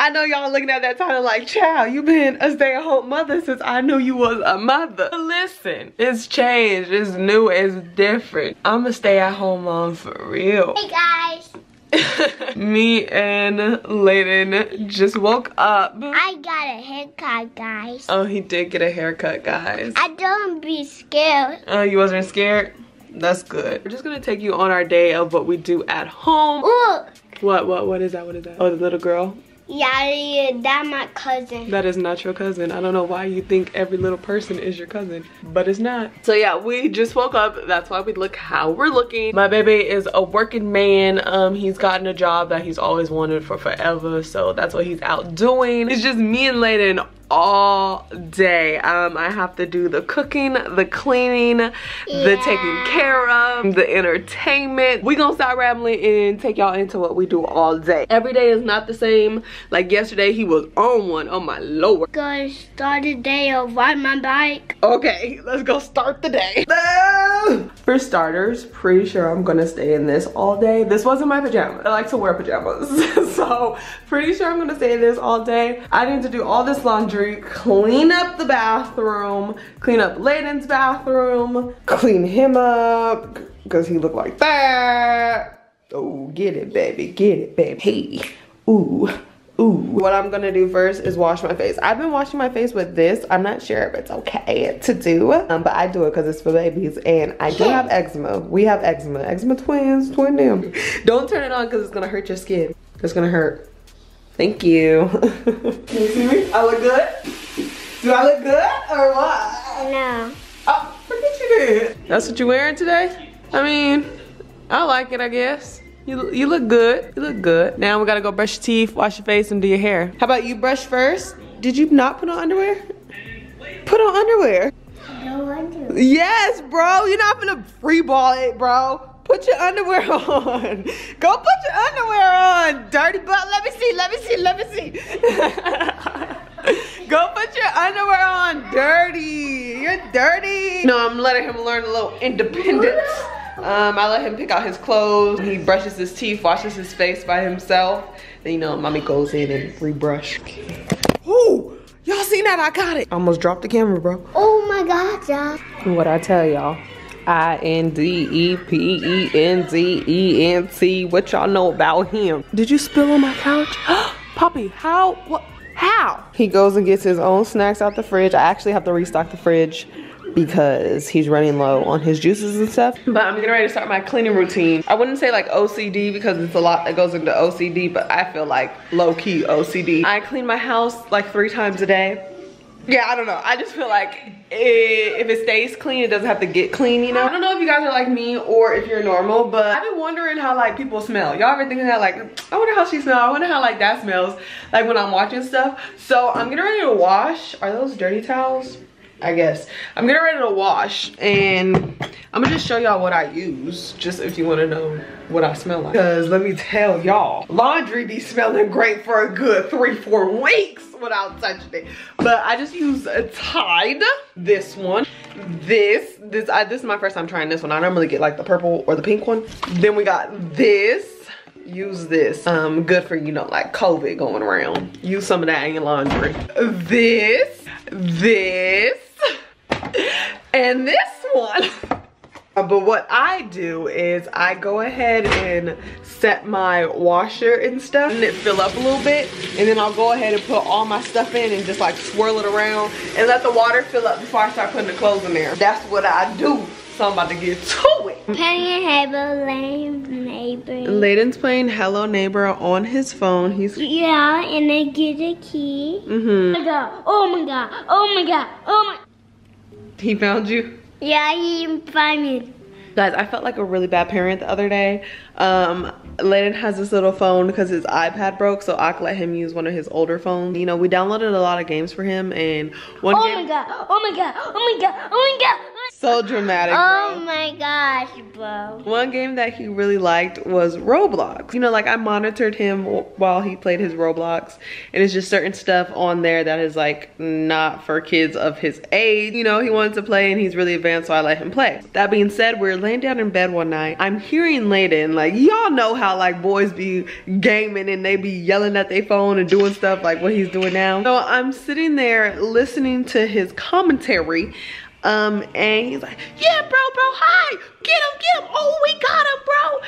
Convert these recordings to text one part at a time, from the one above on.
I know y'all looking at that title like, child, you been a stay-at-home mother since I knew you was a mother. But listen, it's changed, it's new, it's different. I'm a stay-at-home mom for real. Hey guys. Me and Layden just woke up. I got a haircut, guys. Oh, he did get a haircut, guys. I don't be scared. Oh, you wasn't scared? That's good. We're just gonna take you on our day of what we do at home. Ooh. What, what, what is that? What is that? Oh, the little girl? Yeah, that my cousin. That is not your cousin. I don't know why you think every little person is your cousin, but it's not. So yeah, we just woke up. That's why we look how we're looking. My baby is a working man. Um, He's gotten a job that he's always wanted for forever. So that's what he's out doing. It's just me and Layden all day. Um, I have to do the cooking, the cleaning, yeah. the taking care of, the entertainment. We gonna start rambling and take y'all into what we do all day. Every day is not the same. Like yesterday, he was on one. Oh my lord. Go start the day of ride my bike. Okay, let's go start the day. For starters, pretty sure I'm gonna stay in this all day. This wasn't my pajamas. I like to wear pajamas. so pretty sure I'm gonna stay in this all day. I need to do all this laundry clean up the bathroom, clean up Layden's bathroom, clean him up, because he looked like that. Oh, get it, baby, get it, baby. Hey, ooh. Ooh. What I'm gonna do first is wash my face. I've been washing my face with this. I'm not sure if it's okay to do, um, but I do it because it's for babies and I do have eczema. We have eczema. Eczema twins, twin them. Don't turn it on because it's gonna hurt your skin. It's gonna hurt. Thank you. Can you see me? I look good? Do I look good or what? No. Oh, forget you did. That's what you're wearing today? I mean, I like it, I guess. You, you look good. You look good. Now we gotta go brush your teeth, wash your face, and do your hair. How about you brush first? Did you not put on underwear? Put on underwear. No underwear. Yes, bro. You're not gonna free ball it, bro. Put your underwear on. Go put your underwear on. Dirty butt. Let me see. Let me see. Let me see. Go put your underwear on. Dirty. You're dirty. No, I'm letting him learn a little independence. Um, I let him pick out his clothes. He brushes his teeth, washes his face by himself. Then, you know, mommy goes in and rebrush. Ooh, y'all seen that? I got it. Almost dropped the camera, bro. Oh my God, y'all. What I tell y'all. I-N-D-E-P-E-N-D-E-N-T. What y'all know about him? Did you spill on my couch? Poppy, how? What? How? He goes and gets his own snacks out the fridge. I actually have to restock the fridge because he's running low on his juices and stuff. But I'm getting ready to start my cleaning routine. I wouldn't say like OCD because it's a lot that goes into OCD, but I feel like low key OCD. I clean my house like three times a day yeah, I don't know. I just feel like it, if it stays clean, it doesn't have to get clean, you know? I don't know if you guys are like me or if you're normal, but I've been wondering how like people smell. Y'all ever thinking that like, I wonder how she smells. I wonder how like that smells like when I'm watching stuff. So I'm getting ready to wash. Are those dirty towels? I guess. I'm getting ready to wash and I'm gonna just show y'all what I use just if you wanna know what I smell like. Cause let me tell y'all, laundry be smelling great for a good three, four weeks without touching it. But I just use a Tide, this one, this, this, I, this is my first time trying this one. I normally get like the purple or the pink one. Then we got this, use this. Um, good for, you know, like COVID going around. Use some of that in your laundry. This, this, and this one. Uh, but what I do is I go ahead and set my washer and stuff and it fill up a little bit and then I'll go ahead and put all my stuff in and just like swirl it around and let the water fill up before I start putting the clothes in there. That's what I do. So I'm about to get to it. Playing Hello Neighbor. Layden's playing Hello Neighbor on his phone. He's Yeah, and I get a key. Mm-hmm. Oh my god, oh my god, oh my god, oh my He found you? Yeah, he found me. Guys, I felt like a really bad parent the other day. Um, Layden has this little phone because his iPad broke, so I let him use one of his older phones. You know, we downloaded a lot of games for him, and one Oh game- my god, oh my god, oh my god, oh my god. So dramatic, Oh my gosh, bro. One game that he really liked was Roblox. You know, like I monitored him while he played his Roblox, and it's just certain stuff on there that is like not for kids of his age. You know, he wanted to play and he's really advanced, so I let him play. That being said, we're laying down in bed one night. I'm hearing Layden, like, y'all know how how like boys be gaming and they be yelling at their phone and doing stuff like what he's doing now. So I'm sitting there listening to his commentary um, and he's like, yeah, bro, bro, hi, get him, get him. Oh, we got him, bro.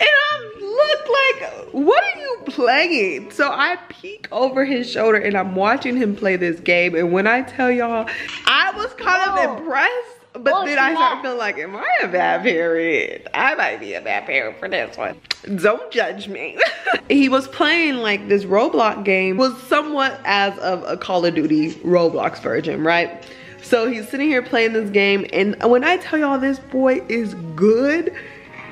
And I look like, what are you playing? So I peek over his shoulder and I'm watching him play this game. And when I tell y'all, I was kind of impressed. But Oh, then I snap. feeling like, am I a bad parent? I might be a bad parent for this one. Don't judge me. he was playing like this Roblox game, was somewhat as of a Call of Duty Roblox version, right? So he's sitting here playing this game, and when I tell y'all this boy is good,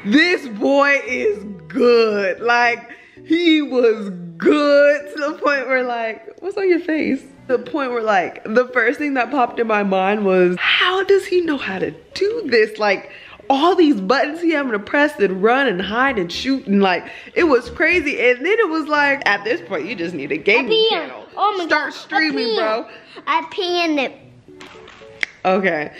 this boy is good. Like, he was good to the point where like, what's on your face? The point where like, the first thing that popped in my mind was, how does he know how to do this? Like, all these buttons he having to press and run and hide and shoot and like, it was crazy. And then it was like, at this point, you just need a gaming channel. Oh my Start God, I streaming, bro. peeing. I peeing it. Okay.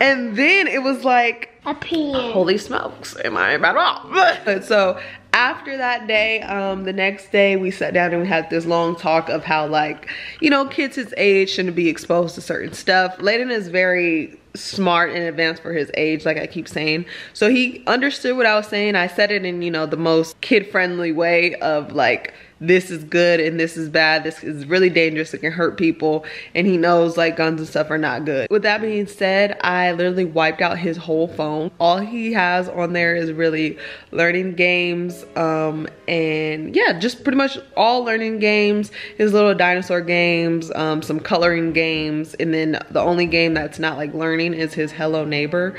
And then it was like, holy smokes, am I bad off? so after that day, um, the next day we sat down and we had this long talk of how like, you know, kids his age shouldn't be exposed to certain stuff. Layden is very smart and advanced for his age, like I keep saying. So he understood what I was saying. I said it in, you know, the most kid-friendly way of like, this is good and this is bad. This is really dangerous. It can hurt people. And he knows like guns and stuff are not good. With that being said, I literally wiped out his whole phone. All he has on there is really learning games. Um, and yeah, just pretty much all learning games. His little dinosaur games, um, some coloring games. And then the only game that's not like learning is his Hello Neighbor.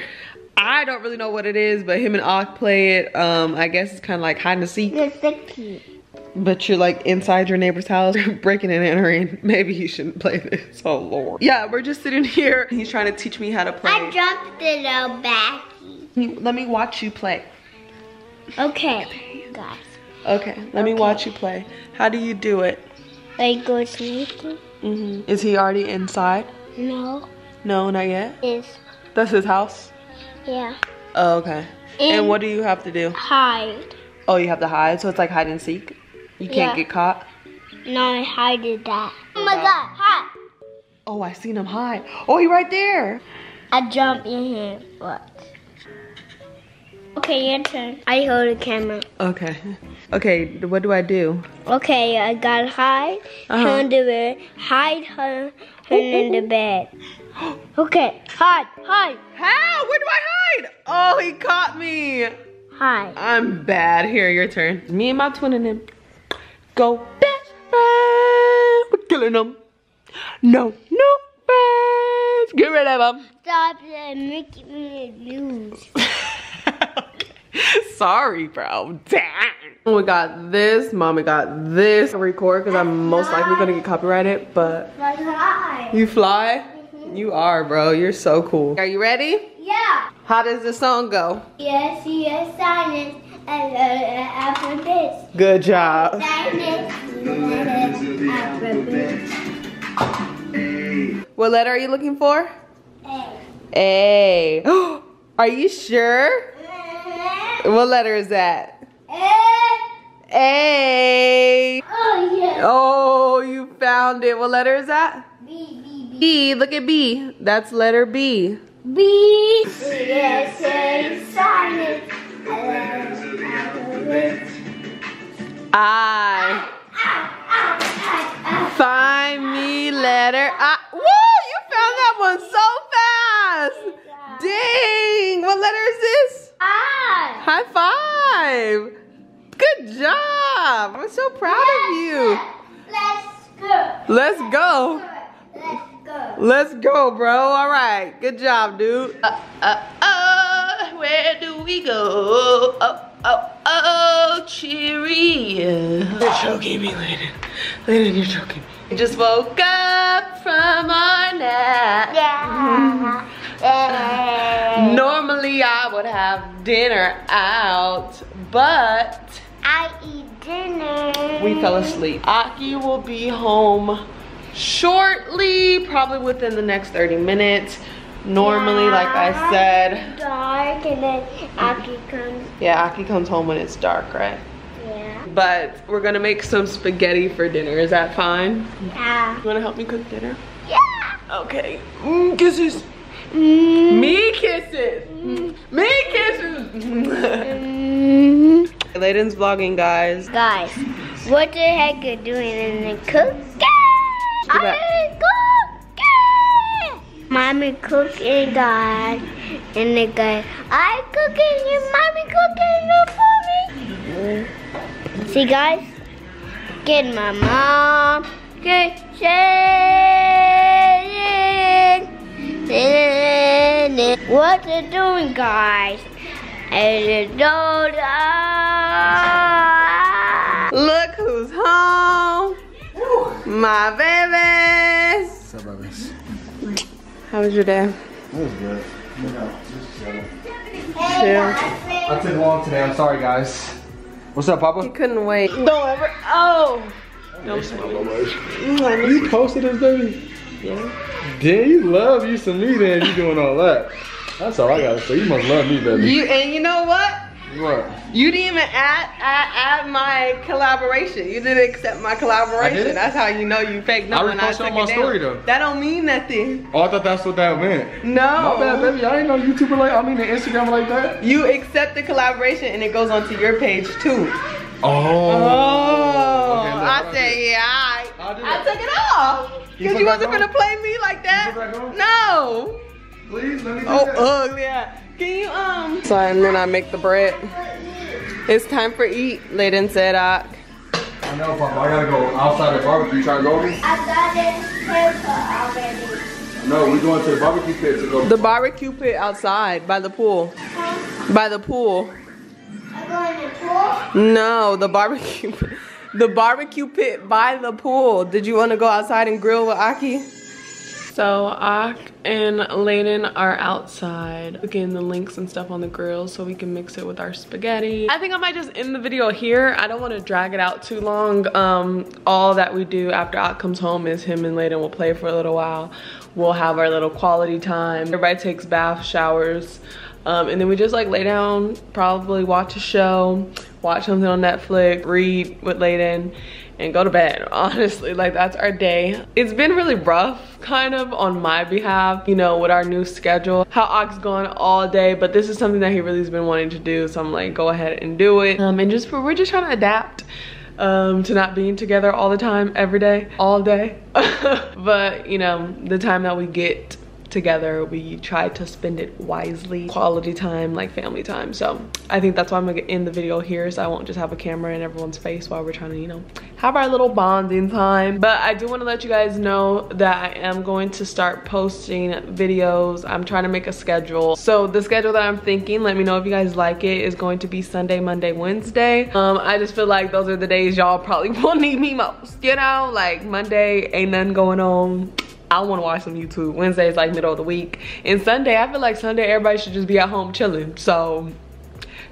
I don't really know what it is, but him and Ock play it. Um, I guess it's kind of like hide and seek. Pee. But you're like inside your neighbor's house, breaking and entering. Maybe you shouldn't play this. Oh lord. Yeah, we're just sitting here. He's trying to teach me how to play. I jumped the little backy. Let me watch you play. Okay, guys. Okay, let me watch you play. How do you do it? Like go sneaky? hmm Is he already inside? No. No, not yet. Is That's his house. yeah. Oh, okay. And, And- what do you have to do? Hide. Oh, you have to hide. So it's like hide and seek. You can't Yeah. get caught. No, I hided that. Oh my god, hi. Oh, I seen him hide. Oh, he right there. I jump in here. What? Okay, your turn. I hold the camera. Okay. Okay. What do I do? Okay, I got hide, her in the bed, hide her, her in the bed. Okay, hide, hide, How? Where do I hide? Oh, he caught me. hide. I'm bad. Here, your turn. Me and my twin and him. Go best friend. We're killing them. No, no friends. Get rid of them. Stop making me lose. Sorry, bro. Damn. We got this. Mommy got this. Record because I'm most likely gonna get copyrighted. But But hide. you fly. You are, bro. You're so cool. Are you ready? Yeah. How does the song go? Yes, yes, silence, and alphabet. Good job. What letter are you looking for? A. A. Are you sure? What letter is that? A. A. Oh, yeah. Oh, you found it. What letter is that? B, B, B. B. Look at B. That's letter B. B. Silence, I. Find me letter I. Woo! You found that one so fast. Dang. What letter is this? I. High five. Good job. I'm so proud of you. Let's go. Let's go. Let's go. Let's go, bro. All right. Good job, dude. Uh, uh, where do we go? Oh, oh, oh, cheery. You're choking me, Layden. Layden, you're choking me. We just woke up from our nap. Yeah. Yeah. Normally, I would have dinner out, but I eat dinner. we fell asleep. Aki will be home shortly, probably within the next 30 minutes. Normally, like I said, Dark and then Aki comes. yeah, Aki comes home when it's dark, right? Yeah but we're gonna make some spaghetti for dinner. Is that fine? Yeah. You wanna help me cook dinner? Yeah. Okay. Mm, kisses. Mm. Me kisses. Me kisses. Mm. Layden's vlogging, guys. Guys, what the heck are you doing in the cookie? Go back. I'm cooking. Mommy cooking, God. And the guy, I cooking and mommy cooking for me. See, guys? Get my mom kitchen. What you doing, guys? And the uh, Look who's home. My babies. What's up, babies? How was your day? It was good. You know, just chilling. Chill. I took long today. I'm sorry, guys. What's up, Papa? Couldn't wait. Don't ever. Oh. No smoking. Mm, you posted this, baby? Yeah. Damn, you love you some me, then you doing all that. That's all I gotta say. You must love me, baby. You and you know what? What? You didn't even add, add, add my collaboration. You didn't accept my collaboration. I? That's how you know you fake. No, I reposted on my it down. story, though. That don't mean nothing. Oh, I thought that's what that meant. No. My bad, baby. I ain't know YouTuber like, I mean, the Instagram like that. You accept the collaboration and it goes onto your page too. Oh. Oh, Okay, I said, yeah, I, I'll I took it off. Because you wasn't gonna play me like that. put it back on? No. Please, let me do Oh, that. ugly. Yeah. Can you um? So and then I make the bread. It's time for eat. Layden said I. I know, Papa. I gotta go outside the barbecue. You trying to go with me? I got it paper already. No, we're going to the barbecue pit to go. The barbecue pit outside by the pool. By the pool. I'm going to pool. No, the barbecue. The barbecue pit by the pool. Did you want to go outside and grill with Aki? So Ak and Layden are outside cooking the links and stuff on the grill so we can mix it with our spaghetti. I think I might just end the video here. I don't want to drag it out too long. Um, all that we do after Ak comes home is him and Layden will play for a little while. We'll have our little quality time. Everybody takes bath showers. Um, and then we just like lay down, probably watch a show, watch something on Netflix, read with Layden, and go to bed. Honestly, like that's our day. It's been really rough, kind of on my behalf, you know, with our new schedule. How Ox gone all day, but this is something that he really has been wanting to do, so I'm like, go ahead and do it. Um, and just we're just trying to adapt um, to not being together all the time, every day, all day. but you know, the time that we get together. We try to spend it wisely quality time like family time. So i think that's why i'm gonna end the video here so i won't just have a camera in everyone's face while we're trying to you know have our little bonding time. But i do want to let you guys know that i am going to start posting videos. I'm trying to make a schedule. So the schedule that i'm thinking let me know if you guys like it is going to be sunday monday wednesday. Um i just feel like those are the days y'all probably will need me most you know? Like monday ain't nothing going on I want to watch some YouTube. Wednesday is like middle of the week. And Sunday, I feel like Sunday everybody should just be at home chilling. So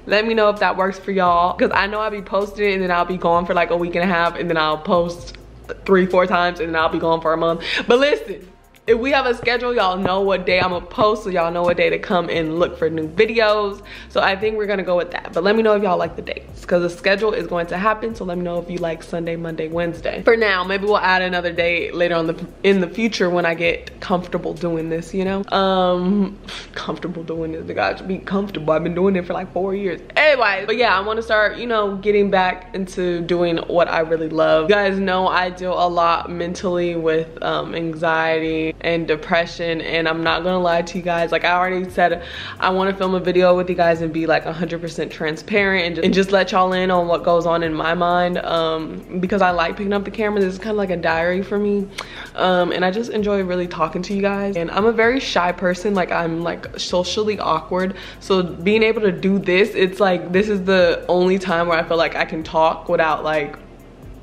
let me know if that works for y'all. Cause I know I'll be posting and then I'll be gone for like a week and a half and then I'll post three, four times and then I'll be gone for a month. But listen, if we have a schedule, y'all know what day I'm gonna post so y'all know what day to come and look for new videos. So I think we're gonna go with that. But let me know if y'all like the dates because the schedule is going to happen. So let me know if you like Sunday, Monday, Wednesday. For now, maybe we'll add another day later on the in the future when I get comfortable doing this, you know? Um, comfortable doing this. The guys be comfortable. I've been doing it for like four years. Anyway, but yeah, I wanna start, you know, getting back into doing what I really love. You guys know I deal a lot mentally with um, anxiety and depression and I'm not gonna lie to you guys like I already said I want to film a video with you guys and be like 100% transparent and just, and just let y'all in on what goes on in my mind um, because I like picking up the camera this is kind of like a diary for me um, and I just enjoy really talking to you guys. And I'm a very shy person like I'm like socially awkward. So being able to do this it's like this is the only time where I feel like I can talk without like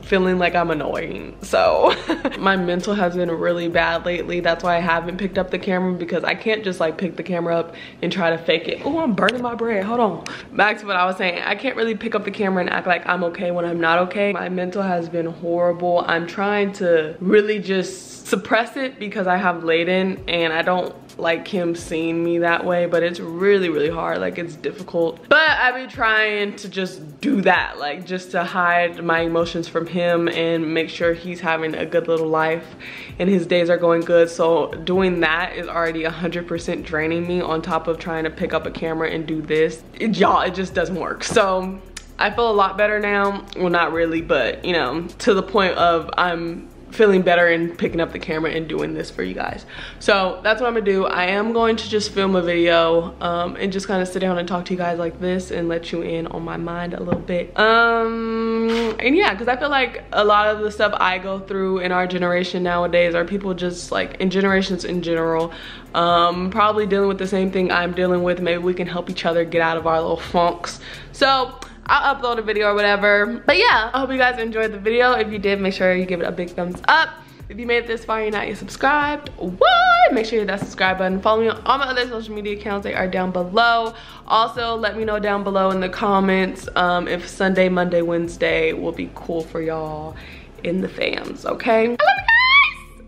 feeling like I'm annoying. So my mental has been really bad lately. That's why I haven't picked up the camera because I can't just like pick the camera up and try to fake it. Oh, I'm burning my bread. Hold on. Back to what I was saying. I can't really pick up the camera and act like I'm okay when I'm not okay. My mental has been horrible. I'm trying to really just suppress it because I have Layden and I don't like him seeing me that way, but it's really, really hard. Like it's difficult. But I be trying to just do that, like just to hide my emotions from him and make sure he's having a good little life and his days are going good. So doing that is already 100% draining me on top of trying to pick up a camera and do this. Y'all, it, just doesn't work. So I feel a lot better now. Well, not really, but you know, to the point of I'm feeling better and picking up the camera and doing this for you guys. So that's what I'm gonna do. I am going to just film a video um, and just kind of sit down and talk to you guys like this and let you in on my mind a little bit. Um, and yeah, because I feel like a lot of the stuff I go through in our generation nowadays are people just like in generations in general, um, probably dealing with the same thing I'm dealing with. Maybe we can help each other get out of our little funks. So I'll upload a video or whatever. But yeah, I hope you guys enjoyed the video. If you did, make sure you give it a big thumbs up. If you made it this far and you're not yet subscribed, what? Make sure you hit that subscribe button. Follow me on all my other social media accounts. They are down below. Also, let me know down below in the comments um, if Sunday, Monday, Wednesday will be cool for y'all in the fams, okay? I love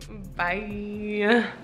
you guys. Bye.